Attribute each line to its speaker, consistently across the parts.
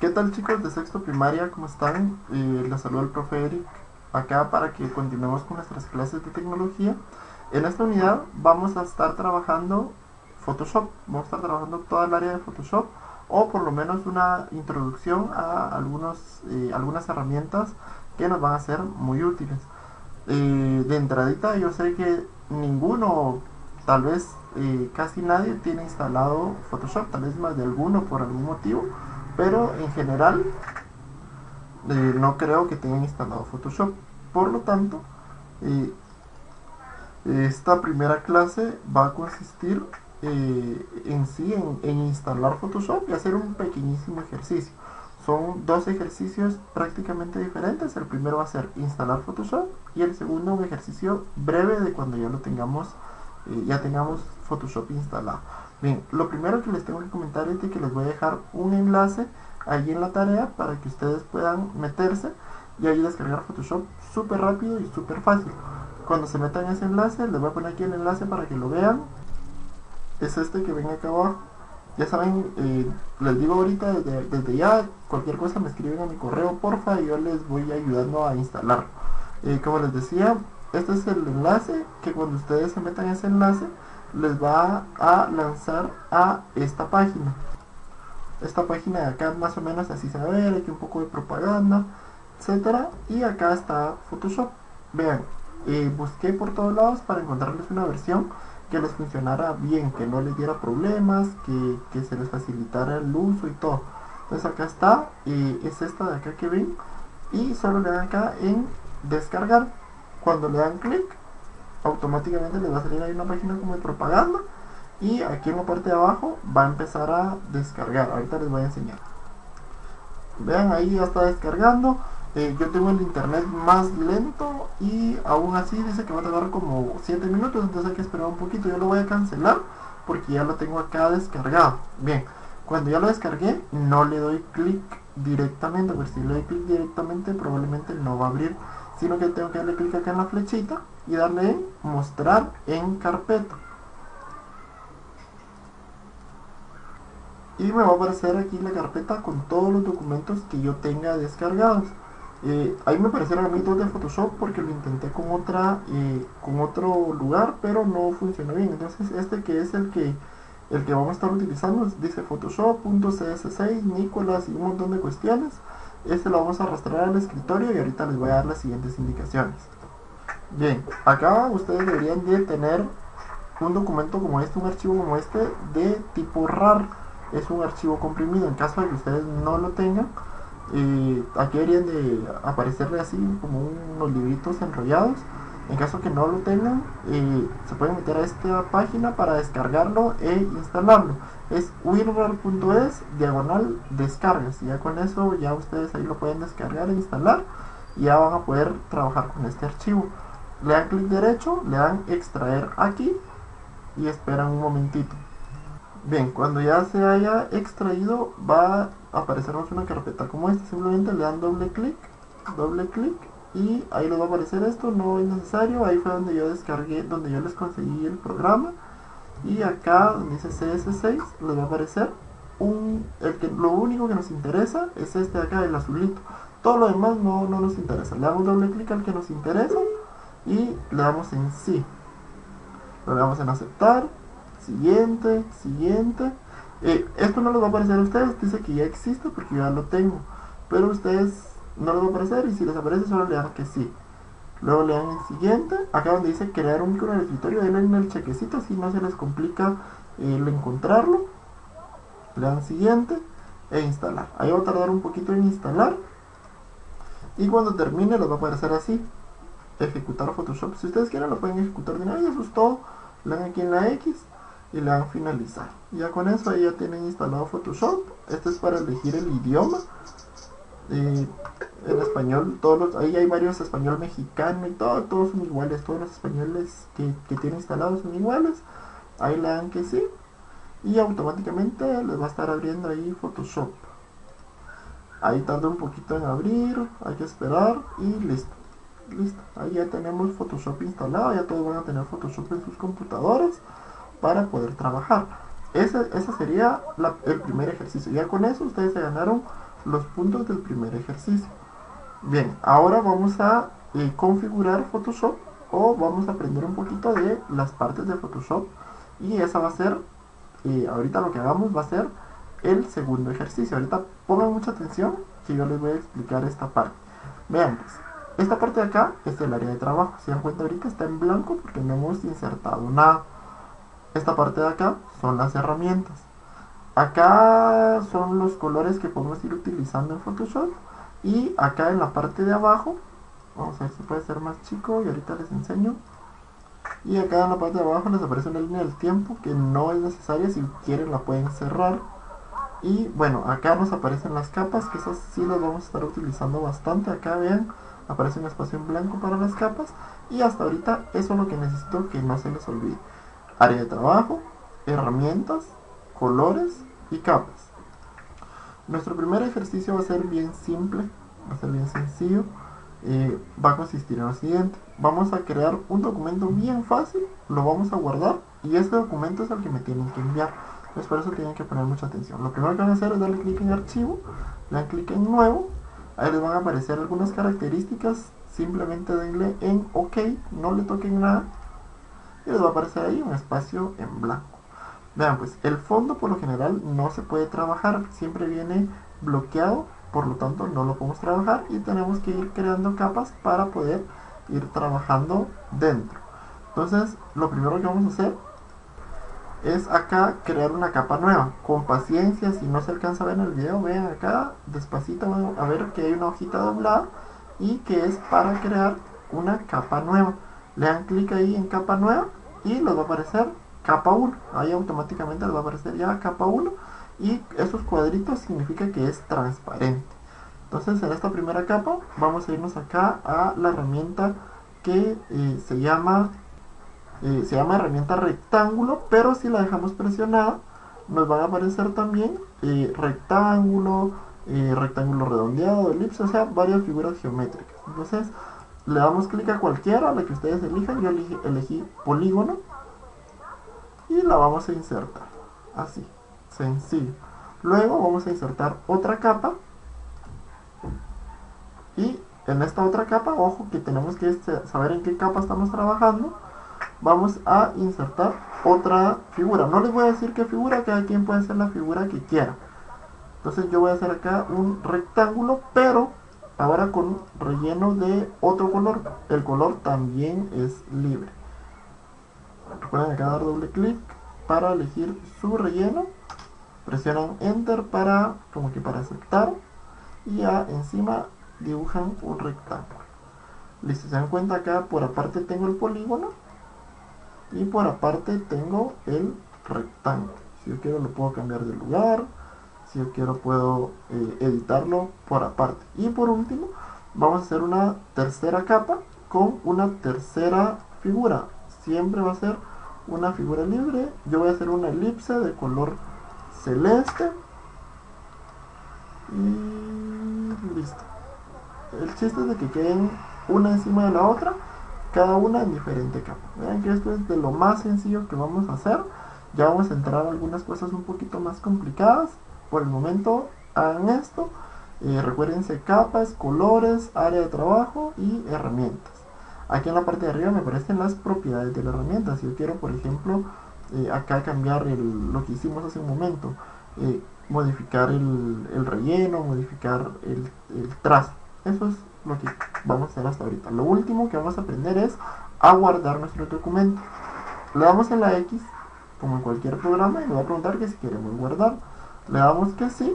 Speaker 1: ¿Qué tal chicos de sexto primaria? ¿Cómo están? Eh, les saludo el profe Eric acá para que continuemos con nuestras clases de tecnología. En esta unidad vamos a estar trabajando Photoshop, vamos a estar trabajando toda el área de Photoshop o por lo menos una introducción a algunos, eh, algunas herramientas que nos van a ser muy útiles. Eh, de entradita yo sé que ninguno, tal vez eh, casi nadie tiene instalado Photoshop, tal vez más de alguno por algún motivo pero en general eh, no creo que tengan instalado Photoshop. Por lo tanto eh, esta primera clase va a consistir eh, en sí en, instalar Photoshop y hacer un pequeñísimo ejercicio. Son dos ejercicios prácticamente diferentes. El primero va a ser instalar Photoshop y el segundo un ejercicio breve de cuando ya lo tengamos ya tengamos Photoshop instalado Bien, lo primero que les tengo que comentar es que les voy a dejar un enlace ahí en la tarea para que ustedes puedan meterse y ahí descargar Photoshop súper rápido y súper fácil. Cuando se metan ese enlace, les voy a poner aquí el enlace para que lo vean. Es este que ven acá abajo. Ya saben, eh, les digo ahorita desde, ya, cualquier cosa me escriben a mi correo porfa y yo les voy ayudando a instalar. Eh, como les decía, este es el enlace que cuando ustedes se metan ese enlace, les va a lanzar a esta página. Esta página de acá más o menos así se ver aquí un poco de propaganda etcétera y acá está Photoshop. Vean eh, busqué por todos lados para encontrarles una versión que les funcionara bien que no les diera problemas que, se les facilitara el uso y todo. Entonces acá está eh, es esta de acá que ven y solo le dan acá en descargar cuando le dan clic automáticamente les va a salir ahí una página como de propaganda y aquí en la parte de abajo va a empezar a descargar. Ahorita les voy a enseñar. Vean ahí ya está descargando. Eh, yo tengo el internet más lento y aún así dice que va a tardar como 7 minutos entonces hay que esperar un poquito. Yo lo voy a cancelar porque ya lo tengo acá descargado. Bien cuando ya lo descargué no le doy clic directamente. Porque si le doy clic directamente probablemente no va a abrir sino que tengo que darle clic acá en la flechita y darle en mostrar en carpeta. Y me va a aparecer aquí la carpeta con todos los documentos que yo tenga descargados. Eh, ahí me aparecieron a mí dos de Photoshop porque lo intenté con otra eh, con otro lugar pero no funcionó bien. Entonces este que es el que el que vamos a estar utilizando dice photoshop.cs6 Nicolas y un montón de cuestiones este lo vamos a arrastrar al escritorio y ahorita les voy a dar las siguientes indicaciones. Bien acá ustedes deberían de tener un documento como este un archivo como este de tipo RAR. Es un archivo comprimido. En caso de que ustedes no lo tengan eh, aquí deberían de aparecerle así como unos libritos enrollados en caso que no lo tengan eh, se pueden meter a esta página para descargarlo e instalarlo. Es winrar.es diagonal descargas ya con eso ya ustedes ahí lo pueden descargar e instalar. Y ya van a poder trabajar con este archivo. Le dan clic derecho le dan extraer aquí y esperan un momentito. Bien cuando ya se haya extraído va a aparecernos una carpeta como esta. Simplemente le dan doble clic doble clic y ahí les va a aparecer esto no es necesario ahí fue donde yo descargué donde yo les conseguí el programa y acá donde dice CS6 les va a aparecer un el que lo único que nos interesa es este de acá el azulito. Todo lo demás no, no nos interesa. Le damos doble clic al que nos interesa y le damos en sí. Le damos en aceptar siguiente siguiente. Eh, esto no les va a aparecer a ustedes dice que ya existe porque ya lo tengo. Pero ustedes no les va a aparecer y si les aparece solo le dan que sí. Luego le dan el siguiente acá donde dice crear un el escritorio denle en el chequecito si no se les complica el encontrarlo. Le dan siguiente e instalar. Ahí va a tardar un poquito en instalar y cuando termine les va a aparecer así. Ejecutar Photoshop. Si ustedes quieren lo pueden ejecutar de una vez eso es todo le dan aquí en la X y le dan finalizar. Ya con eso ahí ya tienen instalado Photoshop. Este es para elegir el idioma en español, todos los, ahí hay varios español mexicano y todo, todos son iguales, todos los españoles que, que tienen instalados son iguales, ahí le dan que sí, y automáticamente les va a estar abriendo ahí Photoshop. Ahí tarda un poquito en abrir, hay que esperar y listo. Listo, ahí ya tenemos Photoshop instalado, ya todos van a tener Photoshop en sus computadoras para poder trabajar. ese, sería el primer ejercicio. Ya con eso ustedes se ganaron los puntos del primer ejercicio. Bien, ahora vamos a eh, configurar Photoshop o vamos a aprender un poquito de las partes de Photoshop y esa va a ser, eh, ahorita lo que hagamos va a ser el segundo ejercicio. Ahorita pongan mucha atención que yo les voy a explicar esta parte. Vean pues, esta parte de acá es el área de trabajo. Si dan cuenta ahorita está en blanco porque no hemos insertado nada. Esta parte de acá son las herramientas. Acá son los colores que podemos ir utilizando en Photoshop. Y acá en la parte de abajo, vamos a ver si puede ser más chico y ahorita les enseño. Y acá en la parte de abajo les aparece una línea del tiempo que no es necesaria, si quieren la pueden cerrar. Y bueno, acá nos aparecen las capas, que esas sí las vamos a estar utilizando bastante. Acá vean, aparece un espacio en blanco para las capas. Y hasta ahorita eso es lo que necesito que no se les olvide. Área de trabajo, herramientas, colores y capas. Nuestro primer ejercicio va a ser bien simple, va a ser bien sencillo. Eh, va a consistir en lo siguiente. Vamos a crear un documento bien fácil, lo vamos a guardar y este documento es el que me tienen que enviar. Entonces por eso tienen que poner mucha atención. Lo primero que van a hacer es darle clic en archivo, le dan clic en nuevo, ahí les van a aparecer algunas características, simplemente denle en OK, no le toquen nada y les va a aparecer ahí un espacio en blanco. Vean, pues el fondo por lo general no se puede trabajar, siempre viene bloqueado, por lo tanto no lo podemos trabajar y tenemos que ir creando capas para poder ir trabajando dentro. Entonces, lo primero que vamos a hacer es acá crear una capa nueva. Con paciencia, si no se alcanza a ver en el video, vean acá, despacito a ver que hay una hojita doblada y que es para crear una capa nueva. Le dan clic ahí en capa nueva y les va a aparecer capa 1. Ahí automáticamente les va a aparecer ya capa 1 y esos cuadritos significa que es transparente. Entonces en esta primera capa vamos a irnos acá a la herramienta que eh, se llama eh, se llama herramienta rectángulo, pero si la dejamos presionada nos van a aparecer también eh, rectángulo, rectángulo redondeado, elipse, o sea, varias figuras geométricas. Entonces le damos clic a cualquiera, a la que ustedes elijan, yo elegí polígono y la vamos a insertar así sencillo. Luego vamos a insertar otra capa y en esta otra capa ojo que tenemos que saber en qué capa estamos trabajando vamos a insertar otra figura. No les voy a decir qué figura cada quien puede hacer la figura que quiera. Entonces yo voy a hacer acá un rectángulo pero ahora con relleno de otro color. El color también es libre Recuerden acá dar doble clic para elegir su relleno. Presionan Enter para, como que para aceptar. Y ya encima dibujan un rectángulo. Listo, se dan cuenta acá por aparte tengo el polígono. Y por aparte tengo el rectángulo. Si yo quiero lo puedo cambiar de lugar. Si yo quiero puedo eh, editarlo por aparte. Y por último, vamos a hacer una tercera capa con una tercera figura siempre va a ser una figura libre. Yo voy a hacer una elipse de color celeste. Y listo. El chiste es de que queden una encima de la otra cada una en diferente capa. Vean que esto es de lo más sencillo que vamos a hacer. Ya vamos a entrar a algunas cosas un poquito más complicadas. Por el momento hagan esto. Eh, recuérdense capas, colores, área de trabajo y herramientas Aquí en la parte de arriba me aparecen las propiedades de la herramienta. Si yo quiero, por ejemplo, eh, acá cambiar lo que hicimos hace un momento, eh, modificar el, relleno, modificar el, trazo. Eso es lo que vamos a hacer hasta ahorita. Lo último que vamos a aprender es a guardar nuestro documento. Le damos en la X, como en cualquier programa, y me va a preguntar que si queremos guardar. Le damos que sí.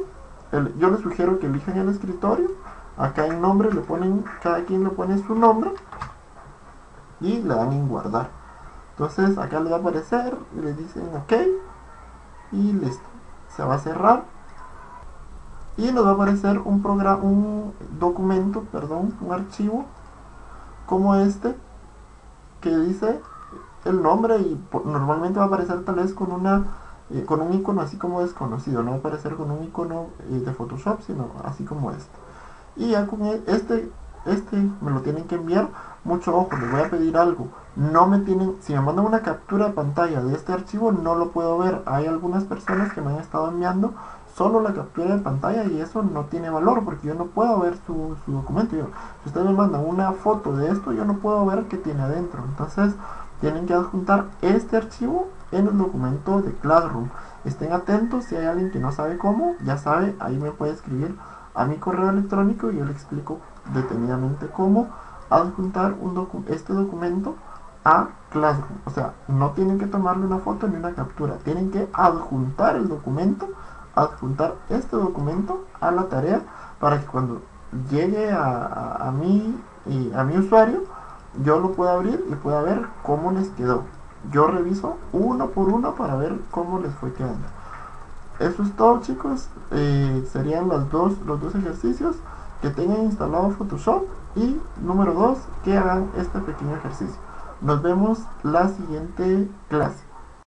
Speaker 1: yo les sugiero que elijan el escritorio. Acá en nombre le ponen, cada quien le pone su nombre y le dan en guardar. Entonces acá le va a aparecer y le dicen ok y listo. Se va a cerrar. Y nos va a aparecer un programa un documento perdón un archivo como este que dice el nombre y normalmente va a aparecer tal vez con una eh, con un icono así como desconocido. No va a aparecer con un icono eh, de Photoshop sino así como este. Y ya con e, este este me lo tienen que enviar mucho ojo, les voy a pedir algo. no me tienen, si me mandan una captura de pantalla de este archivo, no lo puedo ver. Hay algunas personas que me han estado enviando solo la captura de pantalla y eso no tiene valor porque yo no puedo ver su, documento. si ustedes me mandan una foto de esto, yo no puedo ver qué tiene adentro. Entonces, tienen que adjuntar este archivo en el documento de Classroom. Estén atentos, si hay alguien que no sabe cómo, ya sabe, ahí me puede escribir a mi correo electrónico y yo le explico detenidamente cómo adjuntar un este documento a Classroom. O sea, no tienen que tomarle una foto ni una captura, tienen que adjuntar el documento, adjuntar este documento a la tarea para que cuando llegue a, a, mí y a mi usuario, yo lo pueda abrir y pueda ver cómo les quedó. Yo reviso uno por uno para ver cómo les fue quedando. Eso es todo chicos. Eh, serían los dos, los dos ejercicios que tengan instalado Photoshop y número dos que hagan este pequeño ejercicio. Nos vemos la siguiente clase.